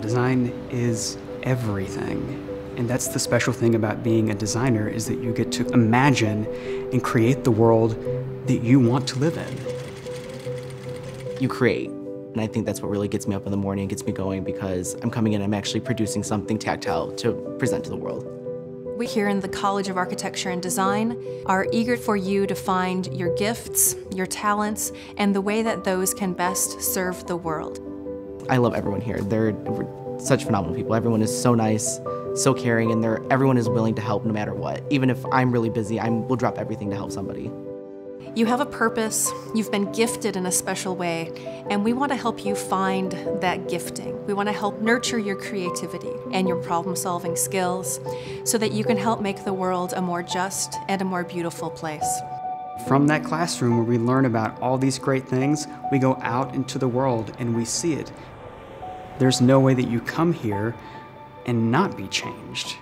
Design is everything. And that's the special thing about being a designer is that you get to imagine and create the world that you want to live in. You create. And I think that's what really gets me up in the morning and gets me going because I'm coming in I'm actually producing something tactile to present to the world. We here in the College of Architecture and Design are eager for you to find your gifts, your talents, and the way that those can best serve the world. I love everyone here. They're such phenomenal people. Everyone is so nice, so caring, and they're, everyone is willing to help no matter what. Even if I'm really busy, I will drop everything to help somebody. You have a purpose, you've been gifted in a special way, and we want to help you find that gifting. We want to help nurture your creativity and your problem solving skills so that you can help make the world a more just and a more beautiful place. From that classroom where we learn about all these great things, we go out into the world and we see it. There's no way that you come here and not be changed.